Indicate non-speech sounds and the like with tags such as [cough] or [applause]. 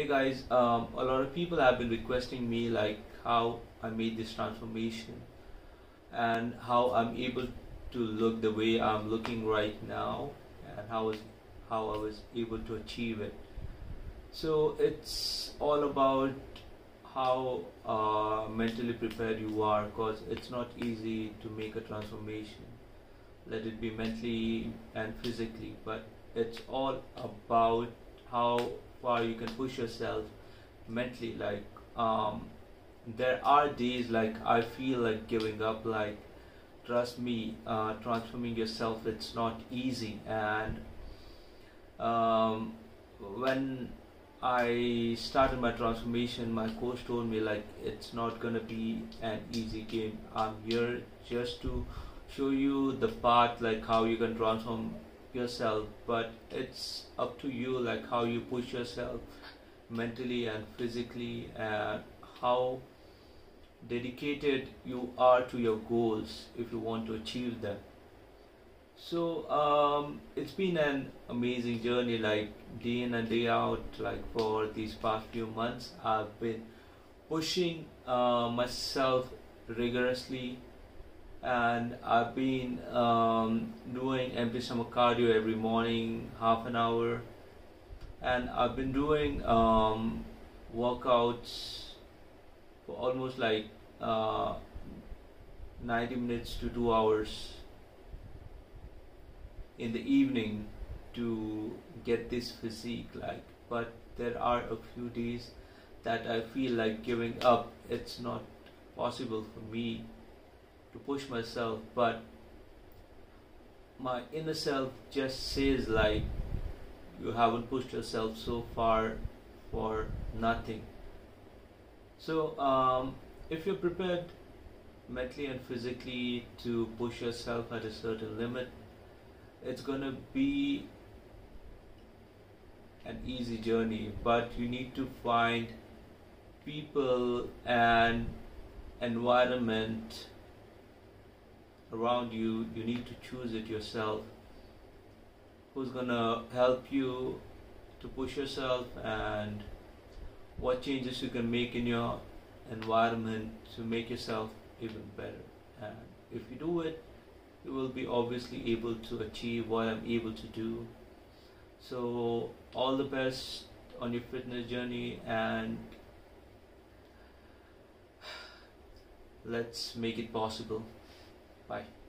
Hey guys, um, a lot of people have been requesting me like how I made this transformation and how I'm able to look the way I'm looking right now and how was how I was able to achieve it. So it's all about how uh, mentally prepared you are because it's not easy to make a transformation let it be mentally and physically but it's all about how far you can push yourself mentally like um, there are days like i feel like giving up like trust me uh, transforming yourself it's not easy and um, when I started my transformation, my coach told me like it's not gonna be an easy game. I'm here just to show you the path, like how you can transform yourself, but it's up to you, like how you push yourself mentally and physically, and how dedicated you are to your goals if you want to achieve them. So um, it's been an amazing journey, like day in and day out. Like for these past few months, I've been pushing uh, myself rigorously, and I've been um, doing empty stomach cardio every morning, half an hour, and I've been doing um, workouts for almost like uh, 90 minutes to two hours in the evening to get this physique like but there are a few days that I feel like giving up. It's not possible for me to push myself but my inner self just says like you haven't pushed yourself so far for nothing. So um, if you're prepared mentally and physically to push yourself at a certain limit it's gonna be an easy journey but you need to find people and environment around you you need to choose it yourself who's gonna help you to push yourself and what changes you can make in your environment to make yourself even better and if you do it you will be obviously able to achieve what I'm able to do. So, all the best on your fitness journey and [sighs] let's make it possible. Bye.